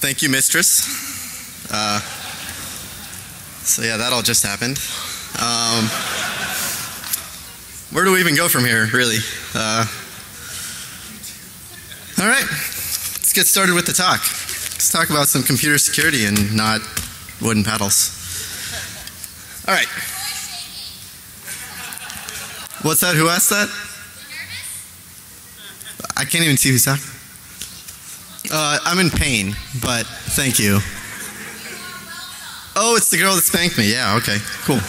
Thank you, mistress. Uh, so yeah, that all just happened. Um, where do we even go from here, really? Uh, all right, let's get started with the talk. Let's talk about some computer security and not wooden paddles. All right. What's that? Who asked that? I can't even see who's talking. Uh, I'm in pain, but thank you. Oh, it's the girl that spanked me. Yeah, okay, cool.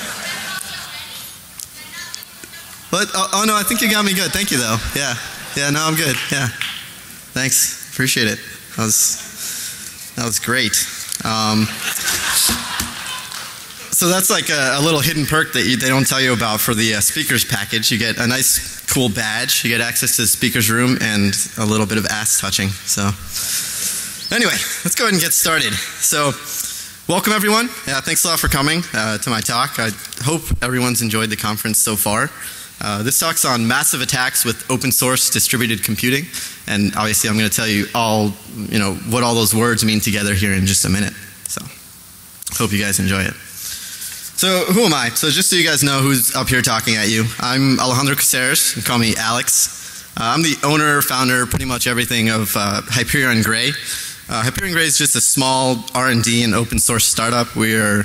But, oh, oh, no, I think you got me good. Thank you, though. Yeah. Yeah, no, I'm good. Yeah. Thanks. Appreciate it. That was, that was great. Um, so that's like a, a, little hidden perk that you, they don't tell you about for the uh, speakers package. You get a nice, cool badge. You get access to the speakers room and a little bit of ass touching. So, anyway, let's go ahead and get started. So, welcome everyone. Yeah, thanks a lot for coming uh, to my talk. I hope everyone's enjoyed the conference so far. Uh, this talk's on massive attacks with open source distributed computing, and obviously I'm going to tell you all, you know, what all those words mean together here in just a minute. So, hope you guys enjoy it. So, who am I? So, just so you guys know who's up here talking at you, I'm Alejandro Caceres. You call me Alex. Uh, I'm the owner, founder, pretty much everything of uh, Hyperion Gray. Uh, Hyperion Gray is just a small R&D and open source startup. We are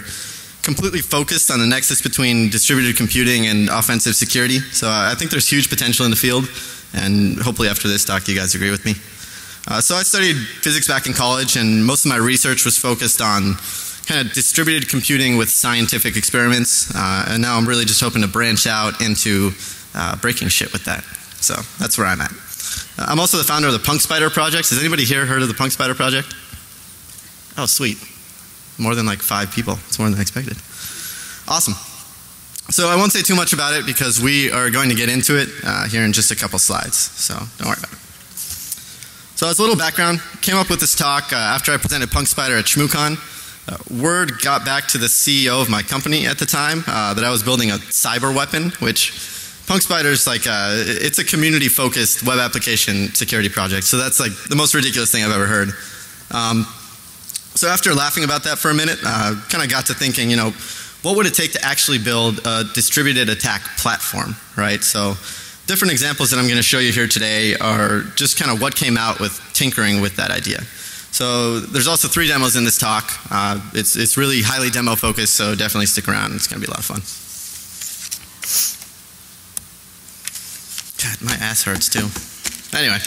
completely focused on the nexus between distributed computing and offensive security. So, uh, I think there's huge potential in the field, and hopefully after this talk, you guys agree with me. Uh, so, I studied physics back in college, and most of my research was focused on kind of distributed computing with scientific experiments, uh, and now I'm really just hoping to branch out into uh, breaking shit with that. So that's where I'm at. Uh, I'm also the founder of the Punk Spider project. Has anybody here heard of the Punk Spider project? Oh, sweet. More than like five people. It's more than I expected. Awesome. So I won't say too much about it because we are going to get into it uh, here in just a couple slides. So don't worry about it. So as a little background, came up with this talk uh, after I presented Punk Spider at ShmooCon. Uh, word got back to the CEO of my company at the time uh, that I was building a cyber weapon, which Punk Spider is like uh, it's a community focused web application security project. So that's like the most ridiculous thing I've ever heard. Um, so after laughing about that for a minute, uh, kind of got to thinking, you know, what would it take to actually build a distributed attack platform, right? So different examples that I'm going to show you here today are just kind of what came out with tinkering with that idea. So there's also three demos in this talk. Uh, it's, it's really highly demo focused, so definitely stick around. It's going to be a lot of fun. God, my ass hurts too. Anyway,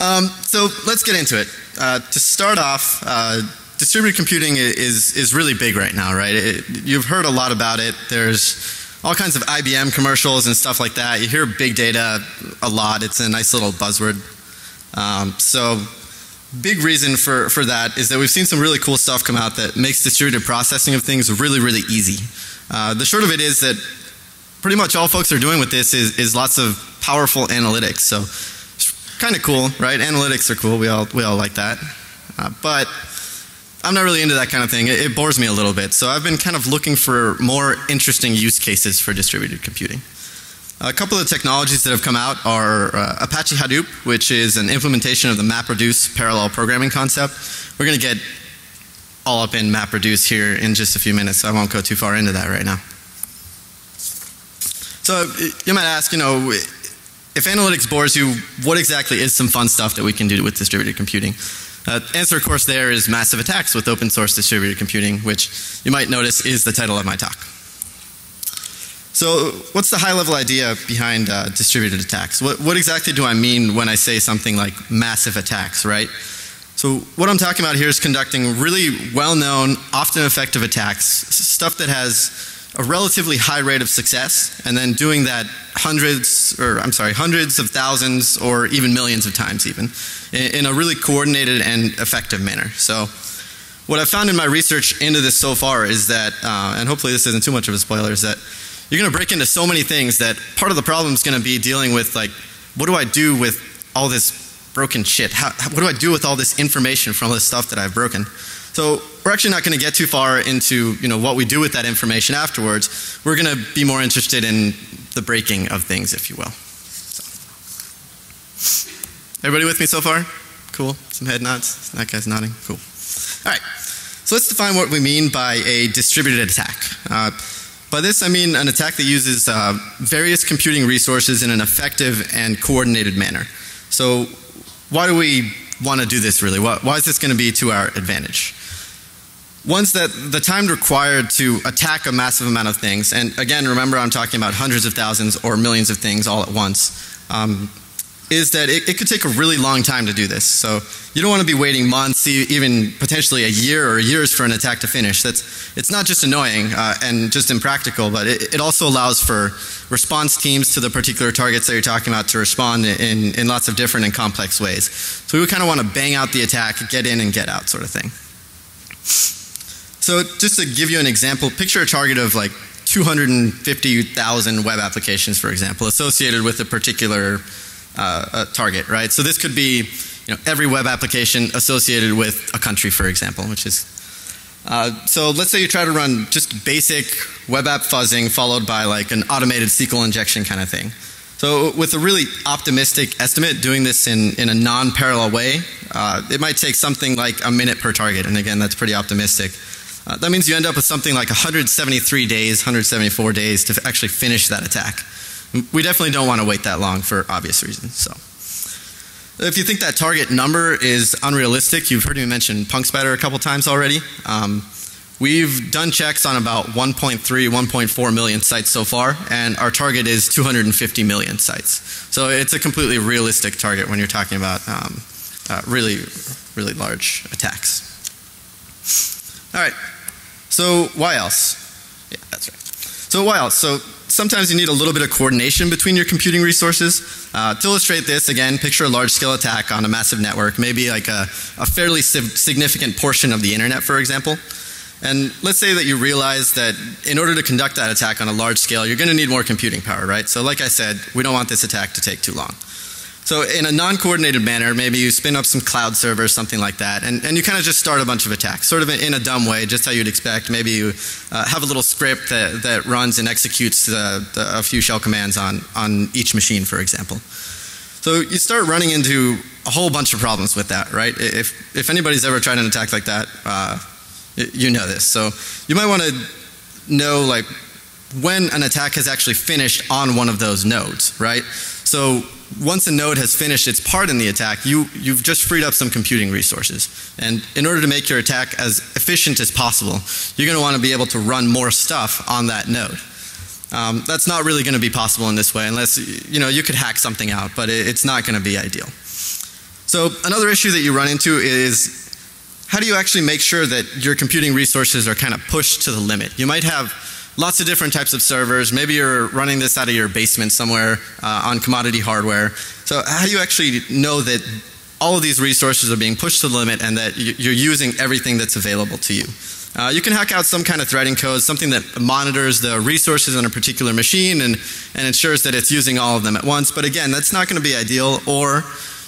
um, so let's get into it. Uh, to start off, uh, distributed computing is, is really big right now, right? It, you've heard a lot about it. There's all kinds of IBM commercials and stuff like that. You hear big data a lot. It's a nice little buzzword. Um, so big reason for, for that is that we've seen some really cool stuff come out that makes distributed processing of things really, really easy. Uh, the short of it is that pretty much all folks are doing with this is, is lots of powerful analytics. So it's kind of cool, right? Analytics are cool. We all, we all like that. Uh, but I'm not really into that kind of thing. It, it bores me a little bit. So I've been kind of looking for more interesting use cases for distributed computing. A couple of technologies that have come out are uh, Apache Hadoop, which is an implementation of the MapReduce parallel programming concept. We're going to get all up in MapReduce here in just a few minutes, so I won't go too far into that right now. So you might ask, you know, if analytics bores you, what exactly is some fun stuff that we can do with distributed computing? Uh, answer, of course, there is massive attacks with open source distributed computing, which you might notice is the title of my talk. So, what's the high level idea behind uh, distributed attacks? What, what, exactly do I mean when I say something like massive attacks, right? So, what I'm talking about here is conducting really well known, often effective attacks, stuff that has a relatively high rate of success, and then doing that hundreds, or I'm sorry, hundreds of thousands, or even millions of times, even, in, in a really coordinated and effective manner. So, what I've found in my research into this so far is that, uh, and hopefully this isn't too much of a spoiler, is that you're going to break into so many things that part of the problem is going to be dealing with like, what do I do with all this broken shit? How, what do I do with all this information from all this stuff that I've broken? So we're actually not going to get too far into you know what we do with that information afterwards. We're going to be more interested in the breaking of things, if you will. So. Everybody with me so far? Cool. Some head nods. That guy's nodding. Cool. All right. So let's define what we mean by a distributed attack. Uh, by this, I mean an attack that uses uh, various computing resources in an effective and coordinated manner. So, why do we want to do this really? Why, why is this going to be to our advantage? One's that the time required to attack a massive amount of things, and again, remember I'm talking about hundreds of thousands or millions of things all at once. Um, is that it, it, could take a really long time to do this. So you don't want to be waiting months, even potentially a year or years for an attack to finish. That's, it's not just annoying uh, and just impractical, but it, it, also allows for response teams to the particular targets that you're talking about to respond in, in lots of different and complex ways. So we would kind of want to bang out the attack, get in and get out sort of thing. So just to give you an example, picture a target of like 250,000 web applications, for example, associated with a particular uh, target, right? So this could be you know, every web application associated with a country, for example, which is. Uh, so let's say you try to run just basic web app fuzzing followed by like an automated SQL injection kind of thing. So with a really optimistic estimate, doing this in, in a non-parallel way, uh, it might take something like a minute per target. And again, that's pretty optimistic. Uh, that means you end up with something like 173 days, 174 days to actually finish that attack. We definitely don't want to wait that long for obvious reasons. So, if you think that target number is unrealistic, you've heard me mention PunkSpider a couple times already. Um, we've done checks on about 1.3, 1.4 million sites so far, and our target is 250 million sites. So it's a completely realistic target when you're talking about um, uh, really, really large attacks. All right. So why else? Yeah, that's right. So why else? So sometimes you need a little bit of coordination between your computing resources. Uh, to illustrate this, again, picture a large scale attack on a massive network, maybe like a, a fairly significant portion of the internet, for example. And let's say that you realize that in order to conduct that attack on a large scale, you're going to need more computing power, right? So, like I said, we don't want this attack to take too long. So in a non-coordinated manner, maybe you spin up some cloud servers, something like that, and, and you kind of just start a bunch of attacks, sort of in a dumb way, just how you'd expect. Maybe you uh, have a little script that, that runs and executes the, the, a few shell commands on, on each machine, for example. So you start running into a whole bunch of problems with that, right? If, if anybody's ever tried an attack like that, uh, you know this. So you might want to know like when an attack has actually finished on one of those nodes, right? So once a node has finished its part in the attack, you, you've just freed up some computing resources. And in order to make your attack as efficient as possible, you're going to want to be able to run more stuff on that node. Um, that's not really going to be possible in this way unless, you know, you could hack something out, but it, it's not going to be ideal. So another issue that you run into is how do you actually make sure that your computing resources are kind of pushed to the limit? You might have lots of different types of servers. Maybe you're running this out of your basement somewhere uh, on commodity hardware. So how do you actually know that all of these resources are being pushed to the limit and that you're using everything that's available to you? Uh, you can hack out some kind of threading code, something that monitors the resources on a particular machine and, and ensures that it's using all of them at once. But again, that's not going to be ideal or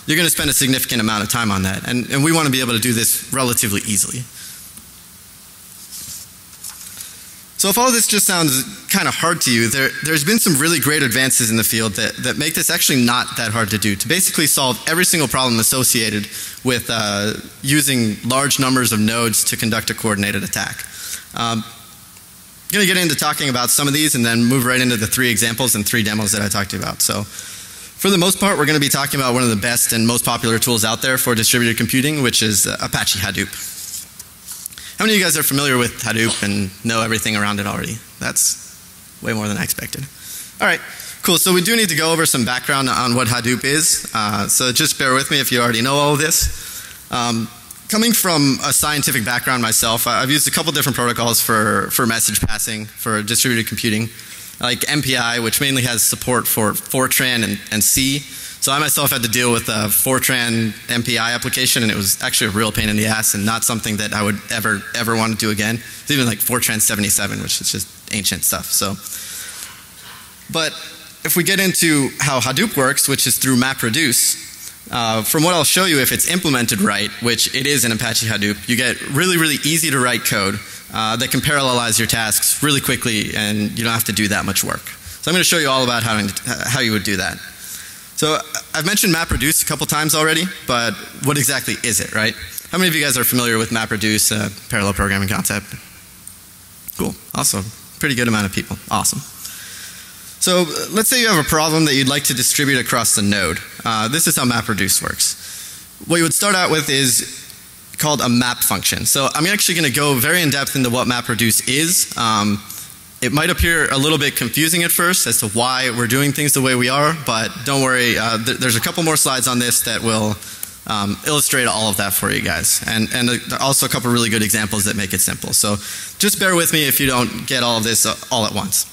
you're going to spend a significant amount of time on that. And, and we want to be able to do this relatively easily. So if all this just sounds kind of hard to you, there, has been some really great advances in the field that, that make this actually not that hard to do. To basically solve every single problem associated with uh, using large numbers of nodes to conduct a coordinated attack. Um, I'm going to get into talking about some of these and then move right into the three examples and three demos that I talked to you about. So for the most part, we're going to be talking about one of the best and most popular tools out there for distributed computing, which is uh, Apache Hadoop. How many of you guys are familiar with Hadoop and know everything around it already? That's way more than I expected. All right, cool. So we do need to go over some background on what Hadoop is. Uh, so just bear with me if you already know all of this. Um, coming from a scientific background myself, I've used a couple different protocols for, for message passing, for distributed computing, like MPI, which mainly has support for Fortran and, and C. So I myself had to deal with a Fortran MPI application, and it was actually a real pain in the ass, and not something that I would ever ever want to do again. It's even like Fortran 77, which is just ancient stuff. So, but if we get into how Hadoop works, which is through MapReduce, uh, from what I'll show you, if it's implemented right, which it is in Apache Hadoop, you get really, really easy to write code uh, that can parallelize your tasks really quickly, and you don't have to do that much work. So I'm going to show you all about how, how you would do that. So I've mentioned MapReduce a couple times already, but what exactly is it, right? How many of you guys are familiar with MapReduce, uh, parallel programming concept? Cool, awesome. Pretty good amount of people. Awesome. So let's say you have a problem that you'd like to distribute across the node. Uh, this is how MapReduce works. What you would start out with is called a map function. So I'm actually going to go very in depth into what MapReduce is. Um, it might appear a little bit confusing at first as to why we're doing things the way we are, but don't worry, uh, th there's a couple more slides on this that will um, illustrate all of that for you guys. And, and uh, also a couple really good examples that make it simple. So just bear with me if you don't get all of this uh, all at once.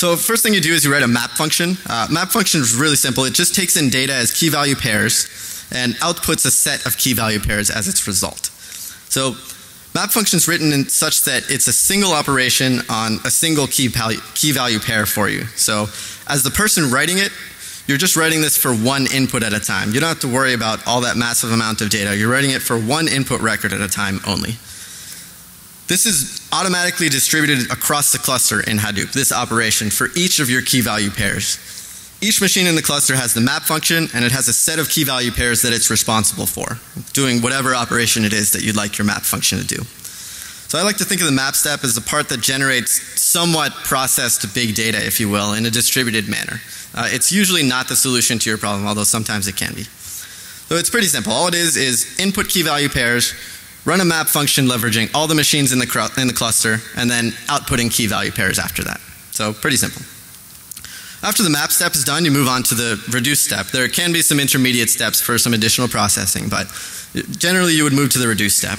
So first thing you do is you write a map function. Uh, map function is really simple. It just takes in data as key value pairs and outputs a set of key value pairs as its result. So map function's written in such that it's a single operation on a single key, key value pair for you. So as the person writing it, you're just writing this for one input at a time. You don't have to worry about all that massive amount of data. You're writing it for one input record at a time only. This is automatically distributed across the cluster in Hadoop, this operation for each of your key value pairs. Each machine in the cluster has the map function and it has a set of key value pairs that it's responsible for, doing whatever operation it is that you'd like your map function to do. So I like to think of the map step as the part that generates somewhat processed big data, if you will, in a distributed manner. Uh, it's usually not the solution to your problem, although sometimes it can be. So it's pretty simple. All it is is input key value pairs, run a map function leveraging all the machines in the, in the cluster, and then outputting key value pairs after that. So pretty simple. After the map step is done, you move on to the reduce step. There can be some intermediate steps for some additional processing, but generally you would move to the reduce step.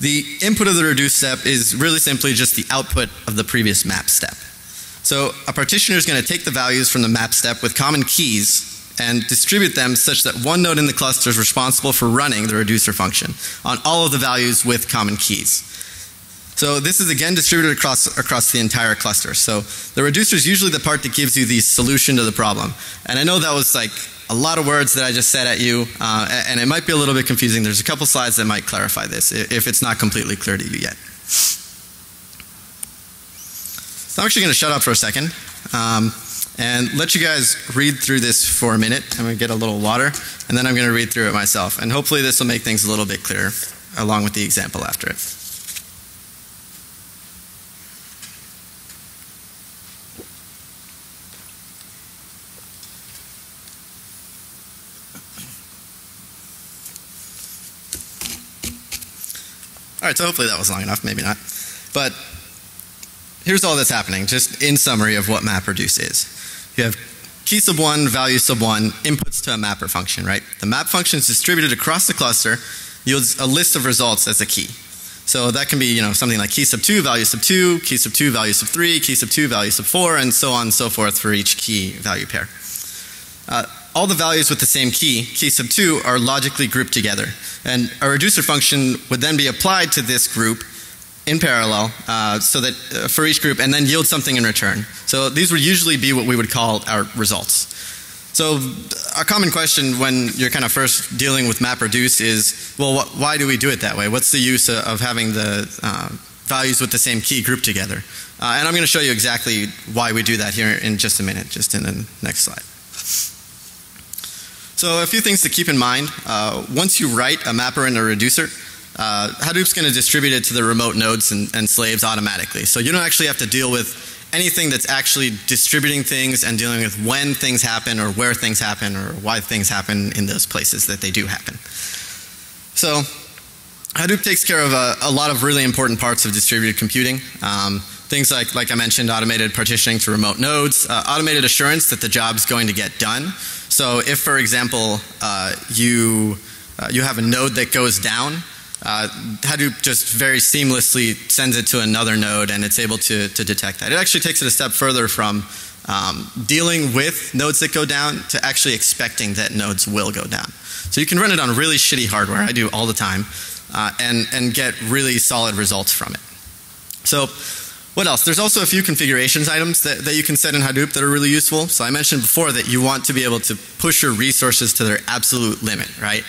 The input of the reduce step is really simply just the output of the previous map step. So a partitioner is going to take the values from the map step with common keys and distribute them such that one node in the cluster is responsible for running the reducer function on all of the values with common keys. So this is again distributed across, across the entire cluster. So the reducer is usually the part that gives you the solution to the problem. And I know that was like a lot of words that I just said at you, uh, and it might be a little bit confusing. There's a couple slides that might clarify this if it's not completely clear to you yet. So I'm actually going to shut up for a second um, and let you guys read through this for a minute. I'm going to get a little water, and then I'm going to read through it myself. And hopefully this will make things a little bit clearer along with the example after it. Right, so hopefully that was long enough, maybe not. But here's all that's happening, just in summary of what MapReduce is. You have key sub 1, value sub 1, inputs to a mapper function, right? The map function is distributed across the cluster, yields a list of results as a key. So that can be, you know, something like key sub 2, value sub 2, key sub 2, value sub 3, key sub 2, value sub 4, and so on and so forth for each key value pair. Uh, all the values with the same key, key sub 2, are logically grouped together. And a reducer function would then be applied to this group in parallel uh, so that uh, for each group and then yield something in return. So these would usually be what we would call our results. So a common question when you're kind of first dealing with MapReduce is, well, wh why do we do it that way? What's the use of, of having the uh, values with the same key grouped together? Uh, and I'm going to show you exactly why we do that here in just a minute, just in the next slide. So a few things to keep in mind. Uh, once you write a mapper and a reducer, uh, Hadoop's going to distribute it to the remote nodes and, and, slaves automatically. So you don't actually have to deal with anything that's actually distributing things and dealing with when things happen or where things happen or why things happen in those places that they do happen. So Hadoop takes care of a, a lot of really important parts of distributed computing. Um, things like, like I mentioned, automated partitioning to remote nodes, uh, automated assurance that the job's going to get done. So if, for example, uh, you, uh, you have a node that goes down, uh, Hadoop just very seamlessly sends it to another node and it's able to, to detect that. It actually takes it a step further from um, dealing with nodes that go down to actually expecting that nodes will go down. So you can run it on really shitty hardware, I do all the time, uh, and, and get really solid results from it. So what else? There's also a few configurations items that, that you can set in Hadoop that are really useful. So I mentioned before that you want to be able to push your resources to their absolute limit, right?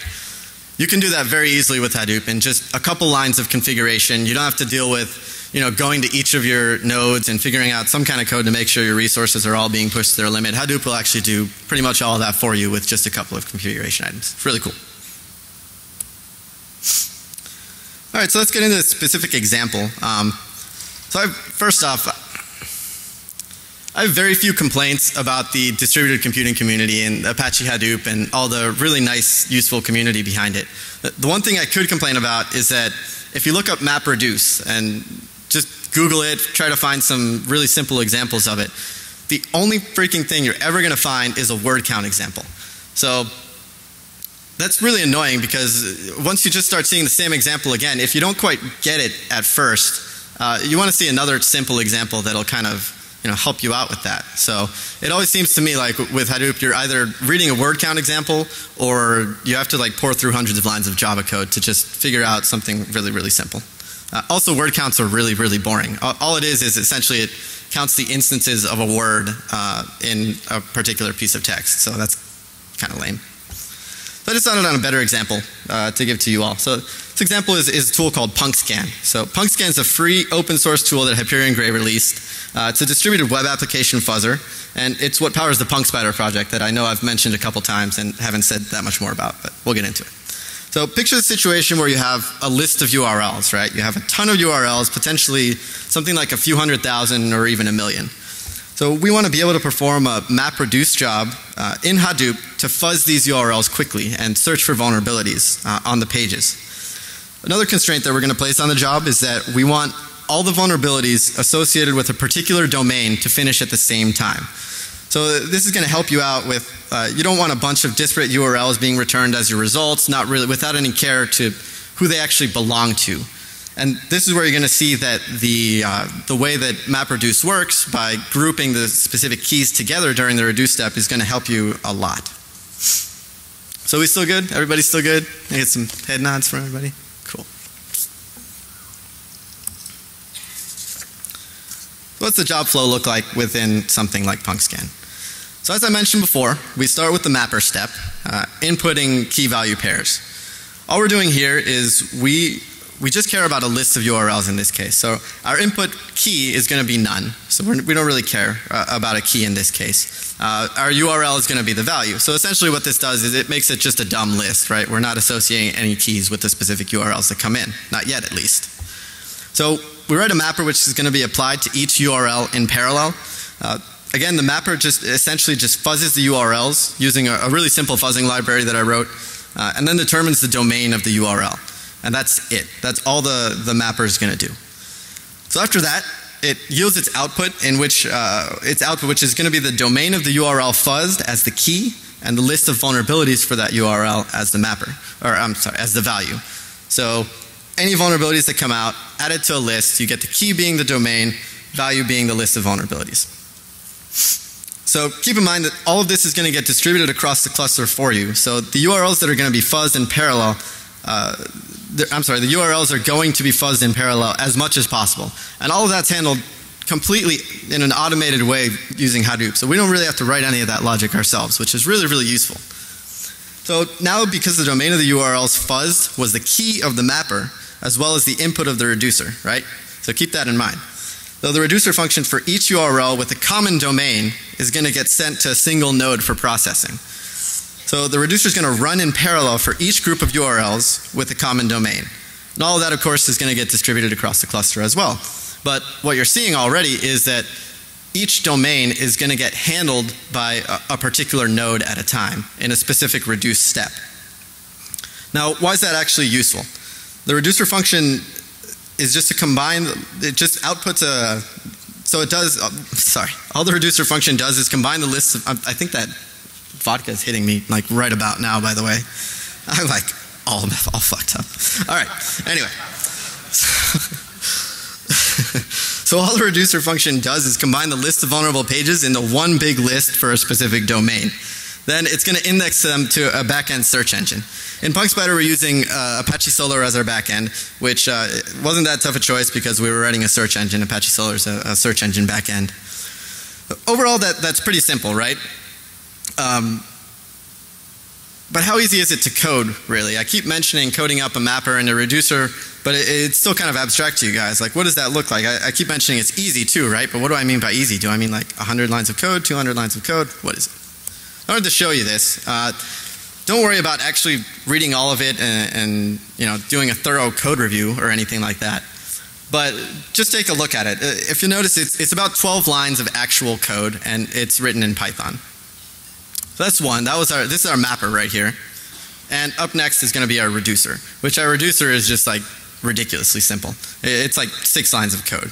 You can do that very easily with Hadoop in just a couple lines of configuration. You don't have to deal with you know, going to each of your nodes and figuring out some kind of code to make sure your resources are all being pushed to their limit, Hadoop will actually do pretty much all of that for you with just a couple of configuration items. It's really cool. All right, so let's get into a specific example. Um, so I've, first off, I have very few complaints about the distributed computing community and Apache Hadoop and all the really nice, useful community behind it. The one thing I could complain about is that if you look up MapReduce and just Google it, try to find some really simple examples of it, the only freaking thing you're ever going to find is a word count example. So that's really annoying because once you just start seeing the same example again, if you don't quite get it at first, uh, you want to see another simple example that'll kind of you know, help you out with that. So it always seems to me like with Hadoop, you're either reading a word count example or you have to like pour through hundreds of lines of Java code to just figure out something really, really simple. Uh, also, word counts are really, really boring. All it is is essentially it counts the instances of a word uh, in a particular piece of text. So that's kind of lame. So I decided on a better example uh, to give to you all. So this example is, is a tool called PunkScan. So PunkScan is a free open source tool that Hyperion Grey released uh, it's a distributed web application fuzzer, and it's what powers the PunkSpider project that I know I've mentioned a couple times and haven't said that much more about, but we'll get into it. So picture the situation where you have a list of URLs, right? You have a ton of URLs, potentially something like a few hundred thousand or even a million. So we want to be able to perform a map reduce job uh, in Hadoop to fuzz these URLs quickly and search for vulnerabilities uh, on the pages. Another constraint that we're going to place on the job is that we want all the vulnerabilities associated with a particular domain to finish at the same time. So this is going to help you out with, uh, you don't want a bunch of disparate URLs being returned as your results, not really, without any care to who they actually belong to. And this is where you're going to see that the, uh, the way that MapReduce works by grouping the specific keys together during the reduce step is going to help you a lot. So we still good? Everybody still good? I get some head nods from everybody? Cool. What's the job flow look like within something like PunkScan? So as I mentioned before, we start with the mapper step, uh, inputting key value pairs. All we're doing here is we we just care about a list of URLs in this case. So our input key is going to be none. So we're, we do not really care uh, about a key in this case. Uh, our URL is going to be the value. So essentially what this does is it makes it just a dumb list, right? We're not associating any keys with the specific URLs that come in. Not yet at least. So we write a mapper which is going to be applied to each URL in parallel. Uh, again, the mapper just essentially just fuzzes the URLs using a, a really simple fuzzing library that I wrote, uh, and then determines the domain of the URL. And that's it. That's all the, the mapper is going to do. So after that, it yields its output in which uh, its output which is going to be the domain of the URL fuzzed as the key and the list of vulnerabilities for that URL as the mapper or I'm sorry as the value. So any vulnerabilities that come out, add it to a list. You get the key being the domain, value being the list of vulnerabilities. So keep in mind that all of this is going to get distributed across the cluster for you. So the URLs that are going to be fuzzed in parallel, uh, I'm sorry, the URLs are going to be fuzzed in parallel as much as possible. And all of that's handled completely in an automated way using Hadoop. So we don't really have to write any of that logic ourselves, which is really, really useful. So now because the domain of the URLs fuzzed was the key of the mapper, as well as the input of the reducer, right? So keep that in mind. Though the reducer function for each URL with a common domain is going to get sent to a single node for processing. So the reducer is going to run in parallel for each group of URLs with a common domain. And all of that, of course, is going to get distributed across the cluster as well. But what you're seeing already is that each domain is going to get handled by a, a particular node at a time in a specific reduce step. Now, why is that actually useful? The reducer function is just to combine, it just outputs a, so it does, uh, sorry, all the reducer function does is combine the lists of, I think that vodka is hitting me like right about now, by the way. I'm like all, all fucked up. All right, anyway. so all the reducer function does is combine the list of vulnerable pages into one big list for a specific domain. Then it's going to index them to a backend search engine. In PunkSpider, we're using uh, Apache Solr as our backend, which uh, wasn't that tough a choice because we were writing a search engine. Apache Solr is a, a search engine backend. Overall, that, that's pretty simple, right? Um, but how easy is it to code, really? I keep mentioning coding up a mapper and a reducer, but it, it's still kind of abstract to you guys. Like, what does that look like? I, I, keep mentioning it's easy too, right? But what do I mean by easy? Do I mean like 100 lines of code, 200 lines of code? What is it? I wanted to show you this. Uh, don't worry about actually reading all of it and, and, you know doing a thorough code review or anything like that. But just take a look at it. Uh, if you notice, it's, it's about 12 lines of actual code, and it's written in Python. That's one. That was our, this is our mapper right here. And up next is going to be our reducer, which our reducer is just like ridiculously simple. It's like six lines of code.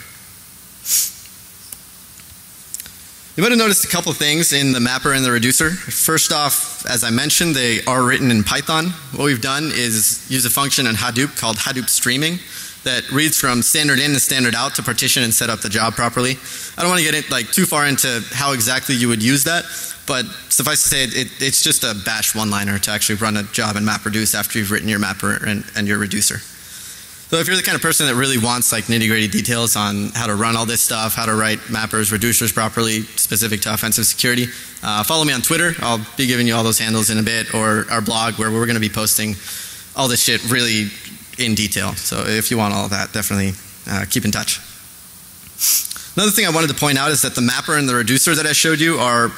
You might have noticed a couple things in the mapper and the reducer. First off, as I mentioned, they are written in Python. What we've done is use a function in Hadoop called Hadoop streaming that reads from standard in and standard out to partition and set up the job properly. I don't want to get it, like too far into how exactly you would use that, but suffice to say, it, it, it's just a bash one-liner to actually run a job in MapReduce after you've written your mapper and, and your reducer. So if you're the kind of person that really wants like nitty gritty details on how to run all this stuff, how to write mappers, reducers properly, specific to offensive security, uh, follow me on Twitter. I'll be giving you all those handles in a bit, or our blog where we're going to be posting all this shit really in detail. So if you want all of that, definitely uh, keep in touch. Another thing I wanted to point out is that the mapper and the reducer that I showed you are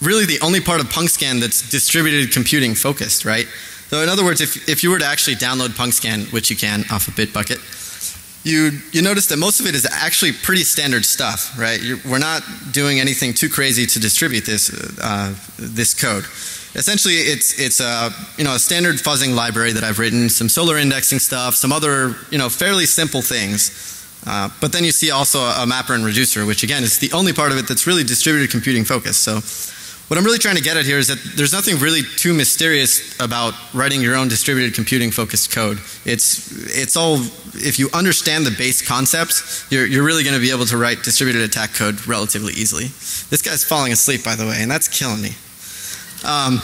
really the only part of PunkScan that's distributed computing focused, right? So in other words, if, if you were to actually download PunkScan, which you can off of Bitbucket, you, you notice that most of it is actually pretty standard stuff, right? You're, we're not doing anything too crazy to distribute this, uh, this code. Essentially, it's, it's a, you know, a standard fuzzing library that I've written, some solar indexing stuff, some other you know, fairly simple things. Uh, but then you see also a, a, mapper and reducer, which again is the only part of it that's really distributed computing focused. So what I'm really trying to get at here is that there's nothing really too mysterious about writing your own distributed computing focused code. It's, it's all, if you understand the base concepts, you're, you're really going to be able to write distributed attack code relatively easily. This guy's falling asleep, by the way, and that's killing me. Um,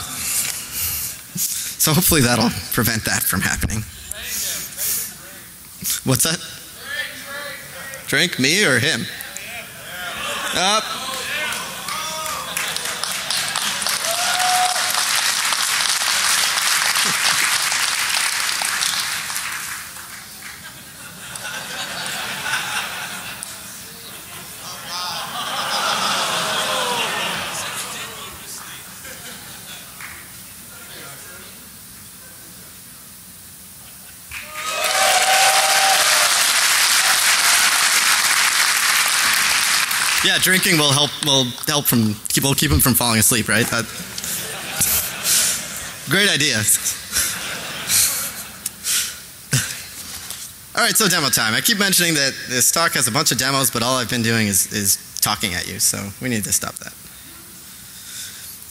so hopefully that'll prevent that from happening. What's that? Drink me or him? Up. Drinking will help will help from keep will keep him from falling asleep, right? That, great idea. all right, so demo time. I keep mentioning that this talk has a bunch of demos, but all I've been doing is, is talking at you, so we need to stop that.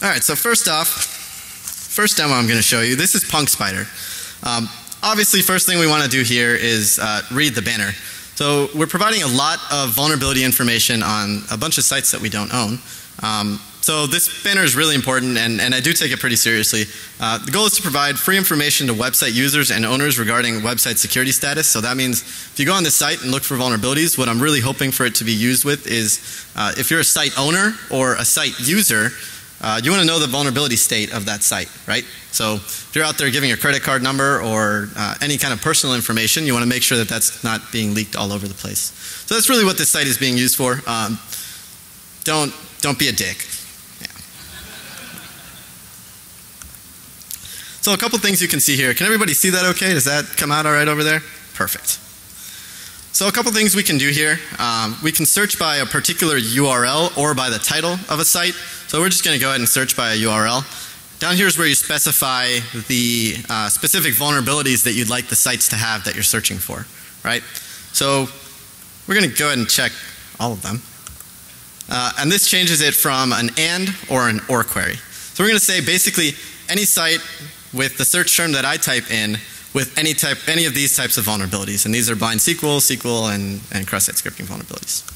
All right, so first off, first demo I'm going to show you. This is Punk Spider. Um, obviously, first thing we want to do here is uh, read the banner. So we're providing a lot of vulnerability information on a bunch of sites that we don't own. Um, so this banner is really important and, and I do take it pretty seriously. Uh, the goal is to provide free information to website users and owners regarding website security status. So that means if you go on this site and look for vulnerabilities, what I'm really hoping for it to be used with is uh, if you're a site owner or a site user, uh, you want to know the vulnerability state of that site, right? So if you're out there giving your credit card number or uh, any kind of personal information, you want to make sure that that's not being leaked all over the place. So that's really what this site is being used for. Um, don't, don't be a dick. Yeah. So a couple things you can see here. Can everybody see that okay? Does that come out all right over there? Perfect. So a couple things we can do here. Um, we can search by a particular URL or by the title of a site. So we're just going to go ahead and search by a URL. Down here is where you specify the uh, specific vulnerabilities that you'd like the sites to have that you're searching for, right? So we're going to go ahead and check all of them. Uh, and this changes it from an AND or an OR query. So we're going to say basically any site with the search term that I type in with any type, any of these types of vulnerabilities. And these are blind SQL, SQL, and, and cross-site scripting vulnerabilities.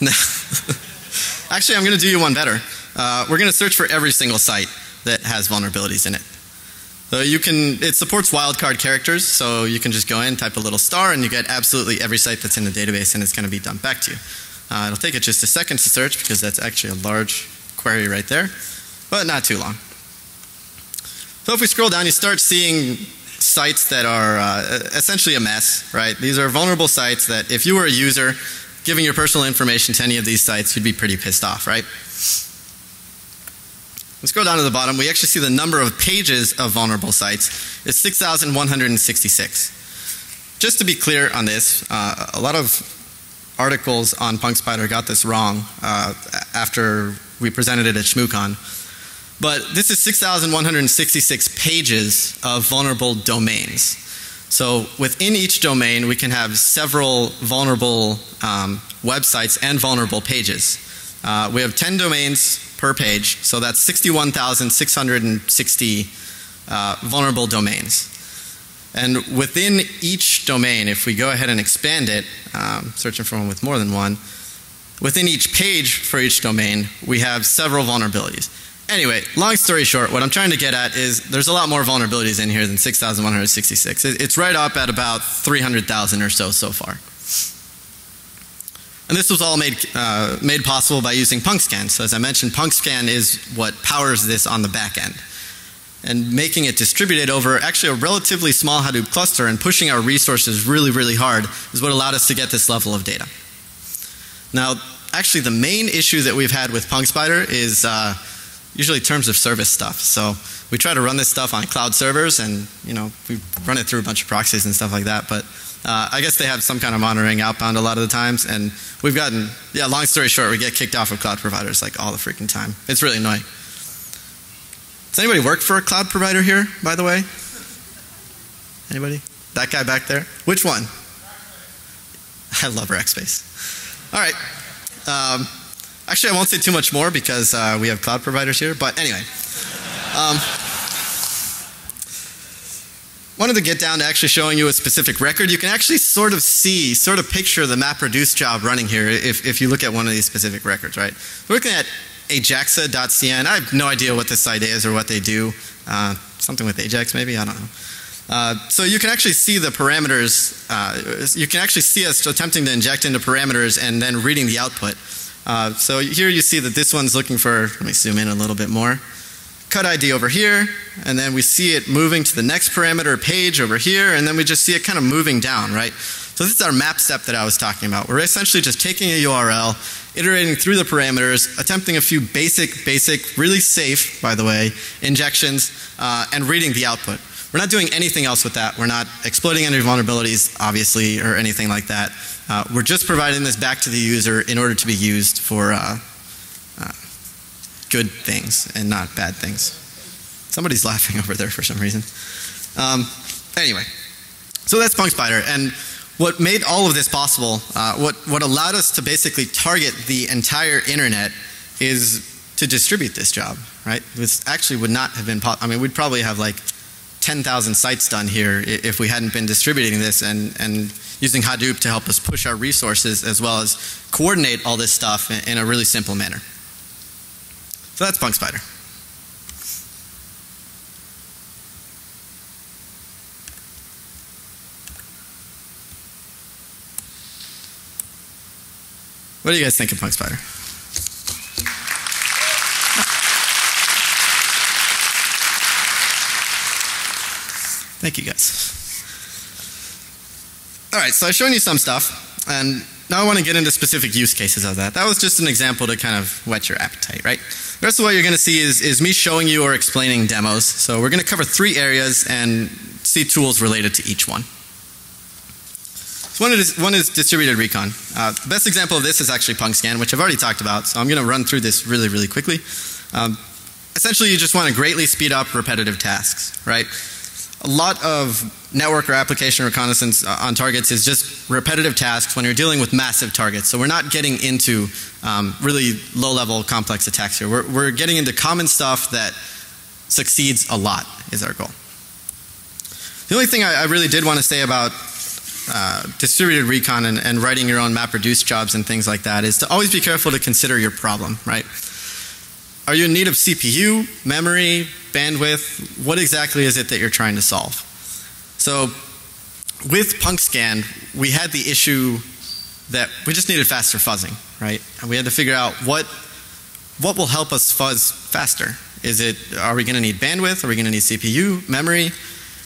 Google.com. Actually, I'm going to do you one better. Uh, we're going to search for every single site that has vulnerabilities in it. So you can, it supports wildcard characters, so you can just go in, type a little star, and you get absolutely every site that's in the database, and it's going to be dumped back to you. Uh, it'll take it just a second to search because that's actually a large query right there, but not too long. So if we scroll down, you start seeing sites that are uh, essentially a mess, right? These are vulnerable sites that if you were a user giving your personal information to any of these sites, you'd be pretty pissed off, right? Let's scroll down to the bottom. We actually see the number of pages of vulnerable sites is 6,166. Just to be clear on this, uh, a lot of articles on PunkSPIDER got this wrong uh, after we presented it at ShmooCon. But this is 6,166 pages of vulnerable domains. So within each domain, we can have several vulnerable um, websites and vulnerable pages. Uh, we have 10 domains per page, so that's 61,660 uh, vulnerable domains. And within each domain, if we go ahead and expand it, um, searching for one with more than one, within each page for each domain, we have several vulnerabilities. Anyway, long story short, what I'm trying to get at is there's a lot more vulnerabilities in here than 6,166. It's right up at about 300,000 or so so far. And this was all made, uh, made possible by using PunkScan. So as I mentioned, PunkScan is what powers this on the back end and making it distributed over actually a relatively small Hadoop cluster and pushing our resources really, really hard is what allowed us to get this level of data. Now, actually, the main issue that we've had with PunkSPIDER is uh, usually terms of service stuff. So we try to run this stuff on cloud servers, and you know we run it through a bunch of proxies and stuff like that. But uh, I guess they have some kind of monitoring outbound a lot of the times, and we've gotten yeah. Long story short, we get kicked off of cloud providers like all the freaking time. It's really annoying. Does anybody work for a cloud provider here, by the way? Anybody? That guy back there? Which one? I love Rackspace. All right. Um, actually, I won't say too much more because uh, we have cloud providers here, but anyway. Um, wanted to get down to actually showing you a specific record. You can actually sort of see, sort of picture the MapReduce job running here if, if you look at one of these specific records, right? We're looking at ajaxa.cn. I have no idea what this site is or what they do. Uh, something with Ajax maybe, I don't know. Uh, so you can actually see the parameters, uh, you can actually see us attempting to inject into parameters and then reading the output. Uh, so here you see that this one's looking for, let me zoom in a little bit more. Cut ID over here, and then we see it moving to the next parameter page over here, and then we just see it kind of moving down, right? So this is our map step that I was talking about. We're essentially just taking a URL, iterating through the parameters, attempting a few basic, basic, really safe, by the way, injections, uh, and reading the output. We're not doing anything else with that. We're not exploiting any vulnerabilities, obviously, or anything like that. Uh, we're just providing this back to the user in order to be used for uh, uh good things and not bad things. Somebody's laughing over there for some reason. Um, anyway, so that's PunkSPIDER. And what made all of this possible, uh, what, what allowed us to basically target the entire internet is to distribute this job, right? This actually would not have been possible. I mean, we'd probably have like 10,000 sites done here if we hadn't been distributing this and, and using Hadoop to help us push our resources as well as coordinate all this stuff in, a really simple manner. So that's PunkSPIDER. What do you guys think of PunkSPIDER? Thank you guys. All right, so I've shown you some stuff, and now I want to get into specific use cases of that. That was just an example to kind of whet your appetite, right? The rest of what you're going to see is, is me showing you or explaining demos. So we're going to cover three areas and see tools related to each one. So one is, one is distributed recon. Uh, the best example of this is actually PunkScan, which I've already talked about. So I'm going to run through this really, really quickly. Um, essentially, you just want to greatly speed up repetitive tasks, right? A lot of network or application reconnaissance uh, on targets is just repetitive tasks when you're dealing with massive targets. So we're not getting into um, really low-level complex attacks here. We're, we're getting into common stuff that succeeds a lot is our goal. The only thing I, I really did want to say about uh, distributed recon and, and, writing your own MapReduce jobs and things like that is to always be careful to consider your problem, right? Are you in need of CPU, memory, bandwidth? What exactly is it that you're trying to solve? So with PunkScan, we had the issue that we just needed faster fuzzing, right? And we had to figure out what what will help us fuzz faster. Is it, are we going to need bandwidth? Are we going to need CPU, memory?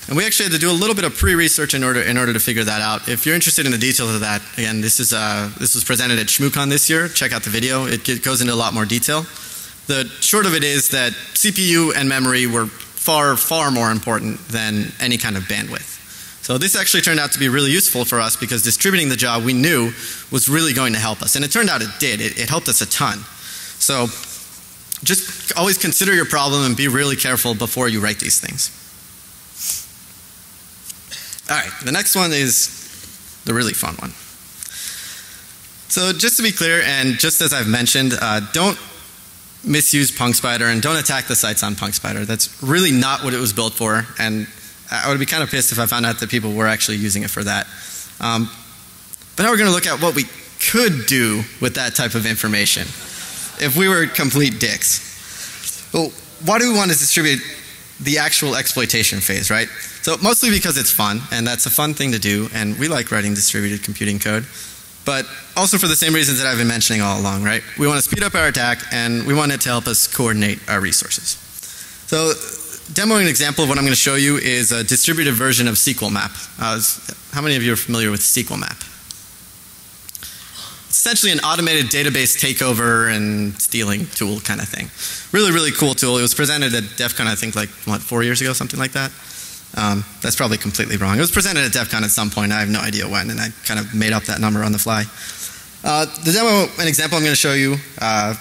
And we actually had to do a little bit of pre-research in order, in order to figure that out. If you're interested in the details of that, again, this, is, uh, this was presented at ShmooCon this year. Check out the video. It goes into a lot more detail. The short of it is that CPU and memory were far, far more important than any kind of bandwidth. So this actually turned out to be really useful for us because distributing the job we knew was really going to help us. And it turned out it did. It, it helped us a ton. So just always consider your problem and be really careful before you write these things. All right, the next one is the really fun one. So just to be clear, and just as I've mentioned, uh, don't misuse PunkSPIDER and don't attack the sites on PunkSPIDER. That's really not what it was built for, and I would be kind of pissed if I found out that people were actually using it for that. Um, but now we're going to look at what we could do with that type of information if we were complete dicks. Well, why do we want to distribute the actual exploitation phase, right? So mostly because it's fun, and that's a fun thing to do, and we like writing distributed computing code. But also for the same reasons that I've been mentioning all along, right? We want to speed up our attack, and we want it to help us coordinate our resources. So demoing an example of what I'm going to show you is a distributed version of SQL map. Uh, how many of you are familiar with SQL map? essentially an automated database takeover and stealing tool kind of thing. Really, really cool tool. It was presented at DEF CON, I think, like, what, four years ago, something like that. Um, that's probably completely wrong. It was presented at DEF CON at some point. I have no idea when, and I kind of made up that number on the fly. Uh, the demo, an example I'm going to show you. Uh,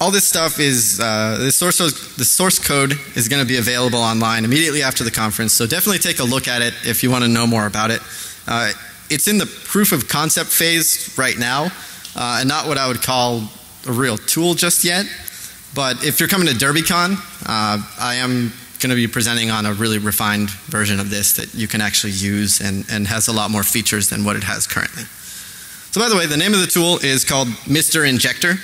all this stuff is uh, the source the source code is going to be available online immediately after the conference. So definitely take a look at it if you want to know more about it. Uh, it's in the proof of concept phase right now, uh, and not what I would call a real tool just yet. But if you're coming to DerbyCon, uh, I am going to be presenting on a really refined version of this that you can actually use and, and has a lot more features than what it has currently. So by the way, the name of the tool is called Mr. Injector.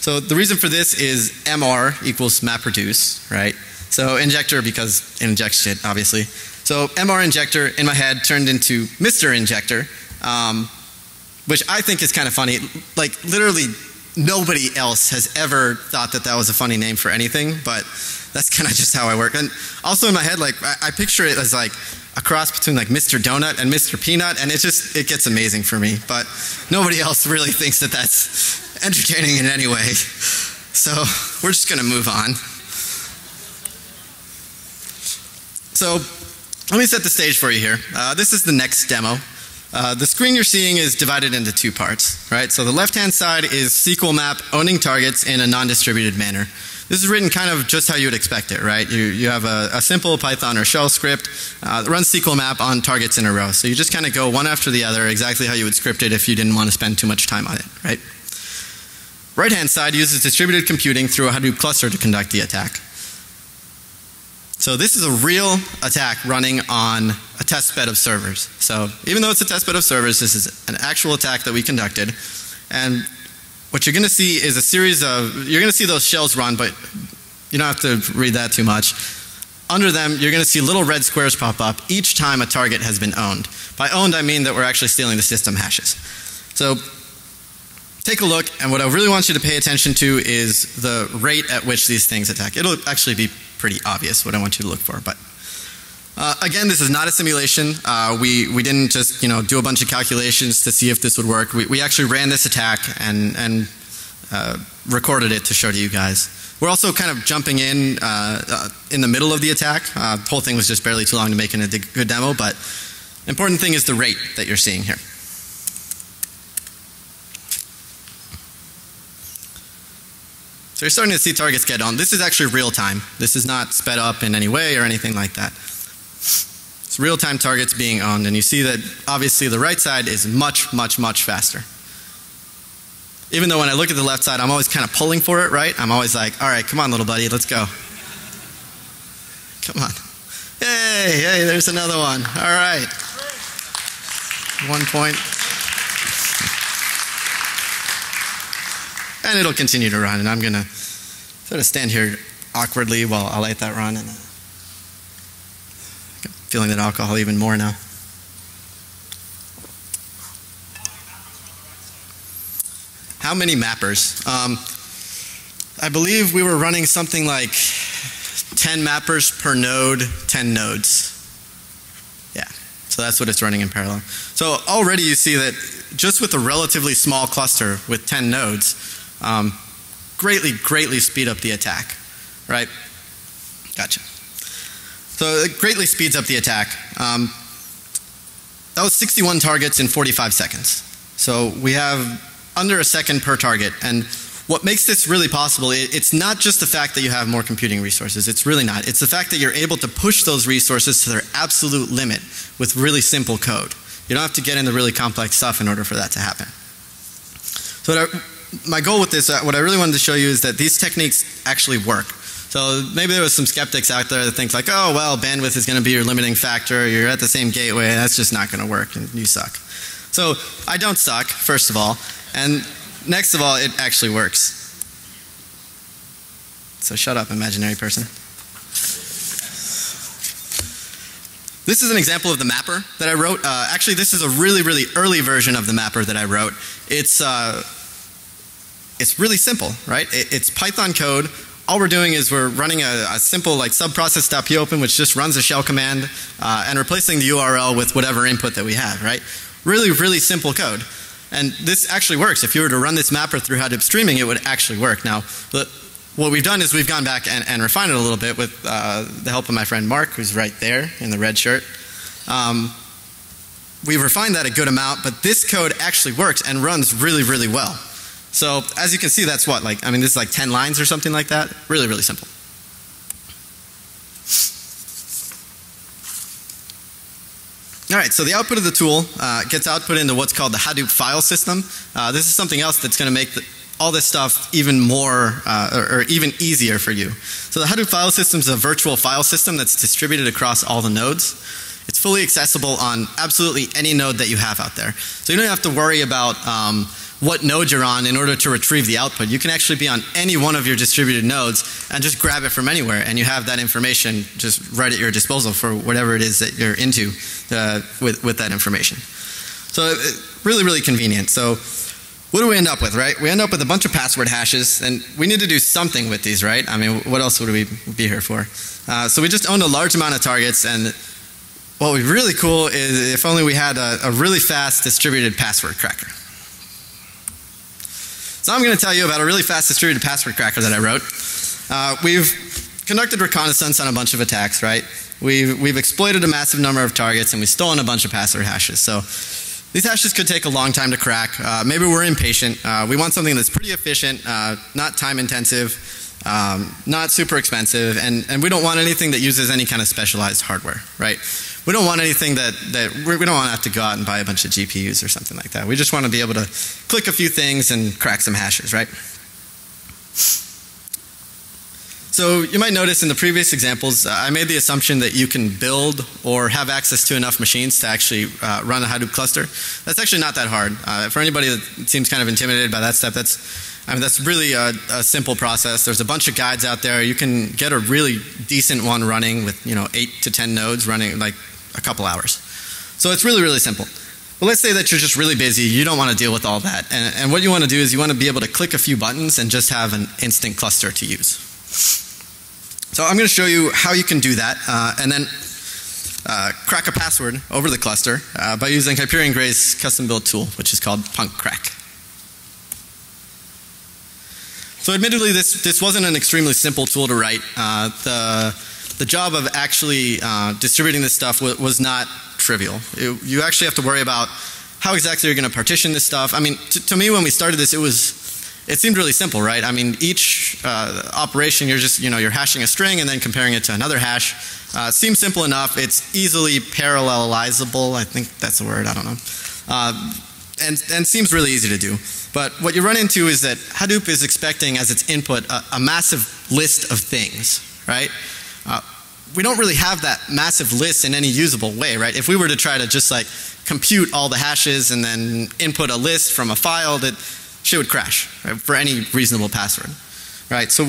So the reason for this is MR equals MapReduce, right? So injector because shit, obviously. So MR injector in my head turned into Mr. Injector, um, which I think is kind of funny. Like literally nobody else has ever thought that that was a funny name for anything, but that's kind of just how I work. And also in my head, like I, I picture it as like a cross between like Mr. Donut and Mr. Peanut, and it just it gets amazing for me. But nobody else really thinks that that's entertaining in any way. So we're just to move on. So let me set the stage for you here. Uh, this is the next demo. Uh, the screen you're seeing is divided into two parts, right? So the left hand side is SQL map owning targets in a non-distributed manner. This is written kind of just how you would expect it, right? You, you have a, a simple Python or shell script uh, that runs SQL map on targets in a row. So you just kind of go one after the other exactly how you would script it if you didn't want to spend too much time on it, right? Right hand side uses distributed computing through a Hadoop cluster to conduct the attack. So this is a real attack running on a test bed of servers. So even though it's a test bed of servers, this is an actual attack that we conducted. And what you're going to see is a series of, you're going to see those shells run, but you don't have to read that too much. Under them, you're going to see little red squares pop up each time a target has been owned. By owned, I mean that we're actually stealing the system hashes. So take a look, and what I really want you to pay attention to is the rate at which these things attack. It'll actually be pretty obvious what I want you to look for. But uh, again, this is not a simulation. Uh, we we didn't just you know do a bunch of calculations to see if this would work. We we actually ran this attack and and uh, recorded it to show to you guys. We're also kind of jumping in uh, uh, in the middle of the attack. Uh, the whole thing was just barely too long to make it a good demo, but important thing is the rate that you're seeing here. So you're starting to see targets get on. This is actually real time. This is not sped up in any way or anything like that. It's real time targets being owned and you see that obviously the right side is much, much, much faster. Even though when I look at the left side I'm always kind of pulling for it, right? I'm always like, all right, come on little buddy, let's go. Come on. Hey, hey, there's another one. All right. One point. And it'll continue to run. And I'm going to sort of stand here awkwardly while I let that run. And uh, feeling that alcohol even more now. How many mappers? Um, I believe we were running something like 10 mappers per node, 10 nodes. Yeah, so that's what it's running in parallel. So already you see that just with a relatively small cluster with 10 nodes, um, greatly, greatly speed up the attack, right? Gotcha. So it greatly speeds up the attack. Um, that was 61 targets in 45 seconds. So we have under a second per target. And what makes this really possible, it's not just the fact that you have more computing resources. It's really not. It's the fact that you're able to push those resources to their absolute limit with really simple code. You don't have to get into really complex stuff in order for that to happen. So my goal with this, uh, what I really wanted to show you is that these techniques actually work. So maybe there was some skeptics out there that think like, oh well, bandwidth is going to be your limiting factor. You're at the same gateway. That's just not going to work, and you suck. So I don't suck, first of all, and next of all, it actually works. So shut up, imaginary person. This is an example of the mapper that I wrote. Uh, actually, this is a really, really early version of the mapper that I wrote. It's uh, it's really simple, right? It, it's Python code all we're doing is we're running a, a simple like subprocess.popen which just runs a shell command uh, and replacing the URL with whatever input that we have, right? Really, really simple code. And this actually works. If you were to run this mapper through Hadoop streaming, it would actually work. Now, the, what we've done is we've gone back and, and refined it a little bit with uh, the help of my friend Mark, who's right there in the red shirt. Um, we've refined that a good amount, but this code actually works and runs really, really well. So as you can see, that's what, like, I mean, this is like 10 lines or something like that. Really, really simple. All right, so the output of the tool uh, gets output into what's called the Hadoop file system. Uh, this is something else that's going to make the, all this stuff even more uh, or, or, even easier for you. So the Hadoop file system is a virtual file system that's distributed across all the nodes. It's fully accessible on absolutely any node that you have out there. So you don't have to worry about um, what node you're on in order to retrieve the output. You can actually be on any one of your distributed nodes and just grab it from anywhere and you have that information just right at your disposal for whatever it is that you're into uh, with, with that information. So uh, really, really convenient. So what do we end up with, right? We end up with a bunch of password hashes and we need to do something with these, right? I mean, what else would we be here for? Uh, so we just own a large amount of targets and what would be really cool is if only we had a, a really fast distributed password cracker. So I'm going to tell you about a really fast distributed password cracker that I wrote. Uh, we've conducted reconnaissance on a bunch of attacks, right? We've, we've exploited a massive number of targets and we've stolen a bunch of password hashes. So these hashes could take a long time to crack. Uh, maybe we're impatient. Uh, we want something that's pretty efficient, uh, not time intensive, um, not super expensive, and, and we don't want anything that uses any kind of specialized hardware, right? we don't want anything that, that we don't want to have to go out and buy a bunch of GPUs or something like that. We just want to be able to click a few things and crack some hashes, right? So you might notice in the previous examples, uh, I made the assumption that you can build or have access to enough machines to actually uh, run a Hadoop cluster. That's actually not that hard. Uh, for anybody that seems kind of intimidated by that stuff, that's I mean, that's really a, a, simple process. There's a bunch of guides out there. You can get a really decent one running with, you know, eight to ten nodes running like a couple hours. So it's really, really simple. But let's say that you're just really busy, you don't want to deal with all that. And, and what you want to do is you want to be able to click a few buttons and just have an instant cluster to use. So I'm going to show you how you can do that uh, and then uh, crack a password over the cluster uh, by using Hyperion Gray's custom built tool, which is called Punk Crack. So admittedly, this, this wasn't an extremely simple tool to write. Uh, the the job of actually uh, distributing this stuff was not trivial. It, you actually have to worry about how exactly you're going to partition this stuff. I mean, to me, when we started this, it was it seemed really simple, right? I mean, each uh, operation, you're just you know you're hashing a string and then comparing it to another hash. Uh, seems simple enough. It's easily parallelizable. I think that's the word. I don't know. Uh, and, and seems really easy to do. But what you run into is that Hadoop is expecting as its input a, a massive list of things, right? Uh, we don't really have that massive list in any usable way, right? If we were to try to just like compute all the hashes and then input a list from a file, that shit would crash right, for any reasonable password. Right, so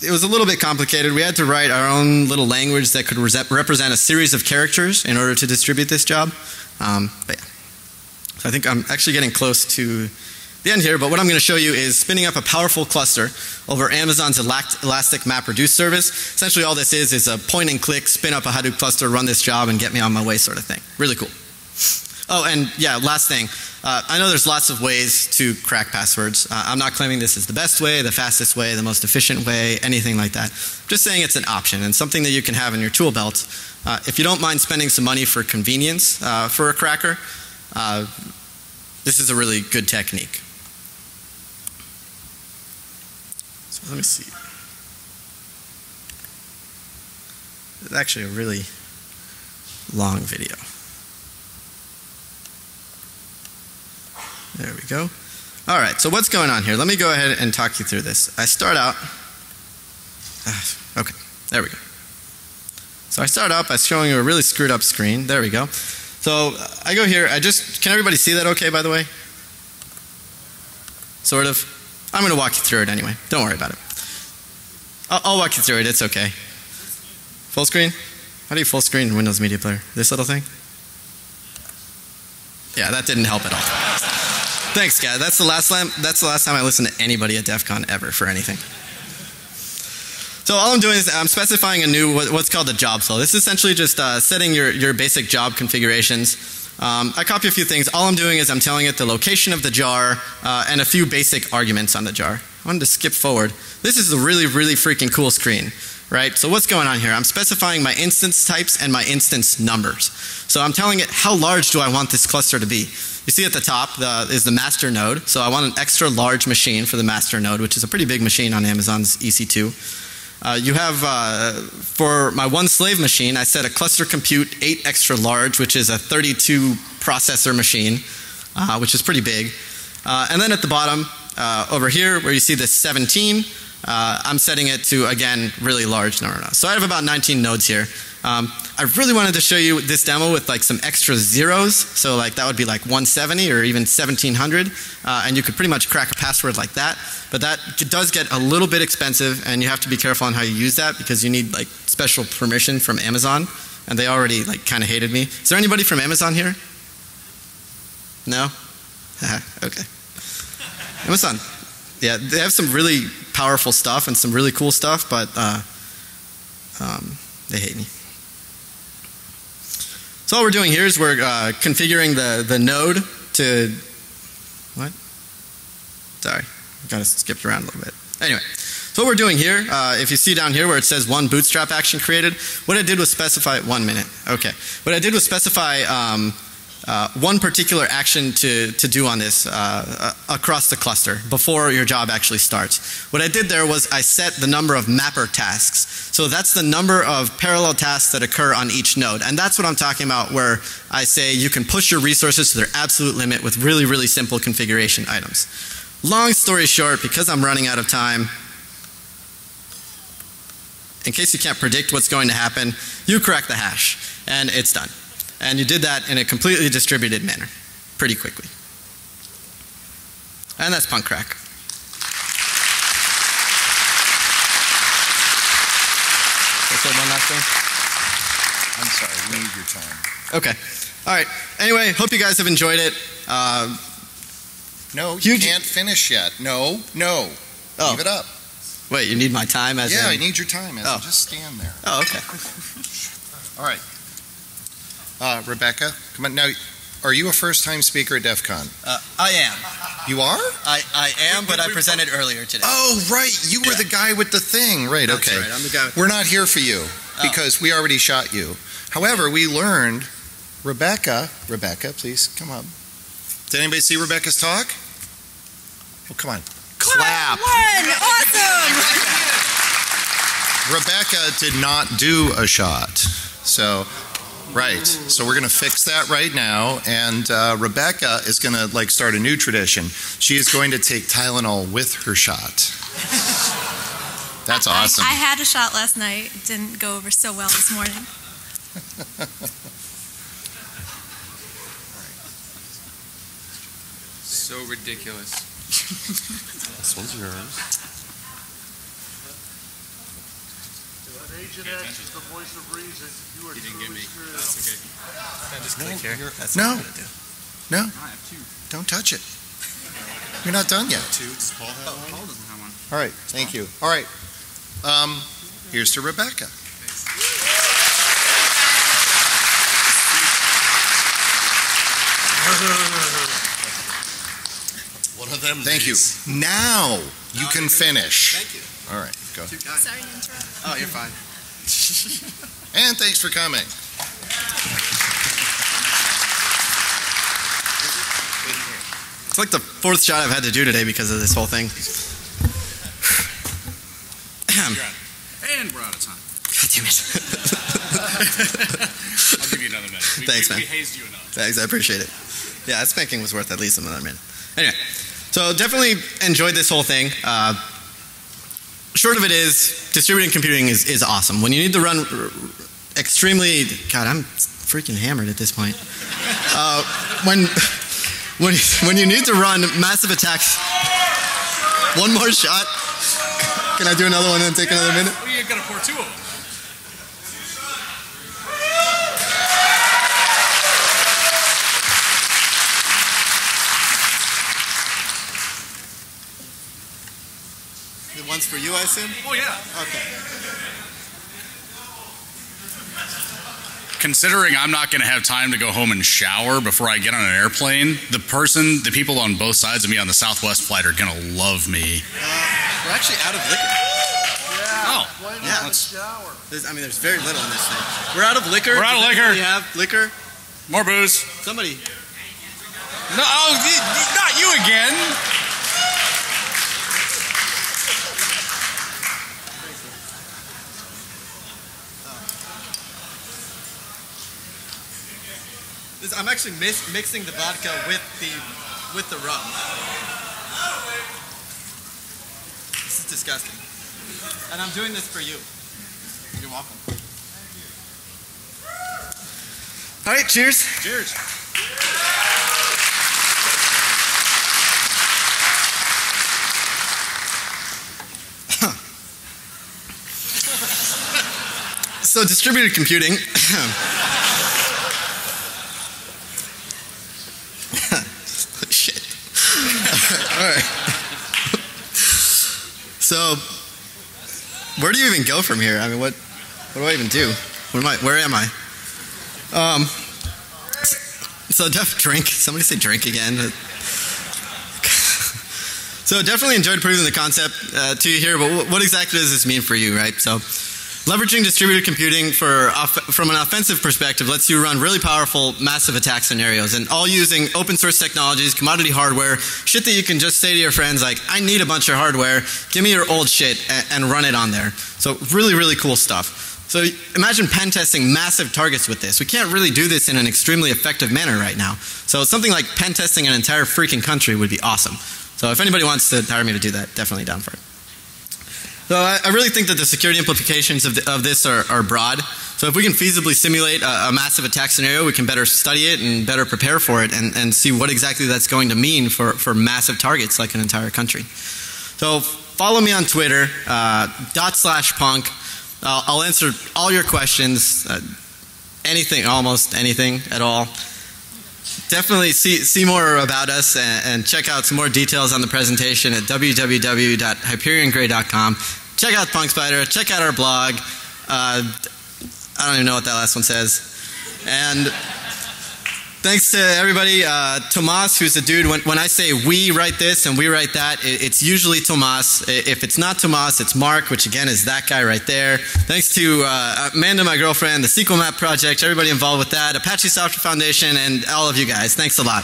it was a little bit complicated. We had to write our own little language that could represent a series of characters in order to distribute this job. Um, but yeah. So I think I'm actually getting close to the end here, but what I'm going to show you is spinning up a powerful cluster over Amazon's Elastic MapReduce service. Essentially, all this is is a point and click, spin up a Hadoop cluster, run this job, and get me on my way sort of thing. Really cool. Oh, and yeah, last thing. Uh, I know there's lots of ways to crack passwords. Uh, I'm not claiming this is the best way, the fastest way, the most efficient way, anything like that. I'm Just saying it's an option and something that you can have in your tool belt. Uh, if you don't mind spending some money for convenience uh, for a cracker, uh, this is a really good technique. So let me see. It's actually a really long video. There we go. All right, so what's going on here? Let me go ahead and talk you through this. I start out. Uh, okay, there we go. So I start out by showing you a really screwed up screen. There we go. So I go here. I just can everybody see that okay? By the way, sort of. I'm going to walk you through it anyway. Don't worry about it. I'll, I'll walk you through it. It's okay. Full screen. How do you full screen Windows Media Player? This little thing. Yeah, that didn't help at all. Thanks, guys. That's the last time. That's the last time I listened to anybody at DEF CON ever for anything. So all I'm doing is I'm specifying a new what's called a job flow. This is essentially just uh, setting your your basic job configurations. Um, I copy a few things. All I'm doing is I'm telling it the location of the jar uh, and a few basic arguments on the jar. I wanted to skip forward. This is a really really freaking cool screen right? So what's going on here? I'm specifying my instance types and my instance numbers. So I'm telling it how large do I want this cluster to be. You see at the top the, is the master node. So I want an extra large machine for the master node, which is a pretty big machine on Amazon's EC2. Uh, you have, uh, for my one slave machine, I set a cluster compute 8 extra large, which is a 32 processor machine, uh, which is pretty big. Uh, and then at the bottom, uh, over here, where you see this 17, uh, I'm setting it to, again, really large number nodes. So I have about 19 nodes here. Um, I really wanted to show you this demo with like some extra zeros. So like that would be like 170 or even 1700. Uh, and you could pretty much crack a password like that. But that does get a little bit expensive and you have to be careful on how you use that because you need like special permission from Amazon. And they already like kind of hated me. Is there anybody from Amazon here? No? okay. Amazon. Yeah, they have some really powerful stuff and some really cool stuff, but uh, um, they hate me. So all we're doing here is we're uh, configuring the, the node to, what? Sorry, kind of skipped around a little bit. Anyway, so what we're doing here, uh, if you see down here where it says one bootstrap action created, what I did was specify, one minute, okay. What I did was specify um, uh, one particular action to, to do on this uh, uh, across the cluster before your job actually starts. What I did there was I set the number of mapper tasks. So that's the number of parallel tasks that occur on each node. And that's what I'm talking about where I say you can push your resources to their absolute limit with really, really simple configuration items. Long story short, because I'm running out of time, in case you can't predict what's going to happen, you crack the hash and it's done. And you did that in a completely distributed manner pretty quickly. And that's punk crack. one last thing? I'm sorry, we need your time. Okay. All right. Anyway, hope you guys have enjoyed it. Uh, no, you can't finish yet. No, no. Oh. Leave it up. Wait, you need my time as Yeah, in... I need your time as oh. Just stand there. Oh, okay. All right. Uh, Rebecca, come on. Now, are you a first time speaker at DEF CON? Uh, I am. You are? I, I am, but I presented earlier today. Oh, right. You were yeah. the guy with the thing. Right, That's okay. Right. I'm the guy we're not here for you oh. because we already shot you. However, we learned Rebecca, Rebecca, please come up. Did anybody see Rebecca's talk? Oh, come on. Clap. One. Awesome. Rebecca did not do a shot. So Right. So we're going to fix that right now. And uh, Rebecca is going to like start a new tradition. She is going to take Tylenol with her shot. That's awesome. I, I had a shot last night. It didn't go over so well this morning. so ridiculous. this one's yours. Agent X is the voice of reason. You are you didn't get me. That's okay. Can I just click here? That's no. No. Don't touch it. You're not done yet. Two. Does Paul have one? Paul doesn't have one. All right, thank you. All right. Um, here's to Rebecca. One of them. Thank you. Now you can finish. Thank you. All right, go. Sorry to interrupt. Oh, you're fine. And thanks for coming. It's like the fourth shot I've had to do today because of this whole thing. And we're out of time. God damn it. I'll give you another minute. We, Thanks, we, man. We hazed you enough. Thanks, I appreciate it. Yeah, that spanking was worth at least another minute. Anyway, so definitely enjoyed this whole thing. Uh, short of it is, distributed computing is, is awesome. When you need to run extremely, God, I'm freaking hammered at this point. Uh, when, when, when you need to run massive attacks, one more shot. Can I do another one and take another minute? Well, you got to pour two of them. The one's for you, I assume? Oh yeah. Okay. Considering I'm not going to have time to go home and shower before I get on an airplane, the person, the people on both sides of me on the Southwest flight are going to love me. We're actually out of liquor. Oh, Why not Yeah. in the shower? There's, I mean, there's very little in this thing. We're out of liquor. We're out of Does liquor. anybody have liquor? more booze. Somebody. No, oh, y- y- not you again. This, I'm actually mis- mixing the vodka with the with the rum. This is disgusting. And I'm doing this for you. You're welcome. All right, cheers. Cheers. So distributed computing. Shit. All right. So, where do you even go from here? I mean, what what do I even do? Where am I? Where am I? Um. So, def drink. Somebody say drink again. So, definitely enjoyed proving the concept uh, to you here. But what, what exactly does this mean for you, right? So. Leveraging distributed computing for from an offensive perspective lets you run really powerful, massive attack scenarios, and all using open source technologies, commodity hardware, shit that you can just say to your friends like, "I need a bunch of hardware. Give me your old shit and, and run it on there." So really, really cool stuff. So imagine pen testing massive targets with this. We can't really do this in an extremely effective manner right now. So something like pen testing an entire freaking country would be awesome. So if anybody wants to hire me to do that, definitely down for it. So I, I really think that the security implications of, the, of this are, are broad. So if we can feasibly simulate a, a massive attack scenario, we can better study it and better prepare for it and, and see what exactly that's going to mean for, for massive targets like an entire country. So follow me on Twitter, uh, dot slash punk. I'll, I'll answer all your questions, uh, anything, almost anything at all. Definitely see, see more about us and, and check out some more details on the presentation at www.hyperiongray.com. Check out Punk Spider, check out our blog. Uh, I don't even know what that last one says. And thanks to everybody. Uh, Tomas, who's the dude, when, when I say we write this and we write that, it, it's usually Tomas. If it's not Tomas, it's Mark, which again is that guy right there. Thanks to uh, Amanda, my girlfriend, the Sequel Map Project, everybody involved with that, Apache Software Foundation, and all of you guys. Thanks a lot.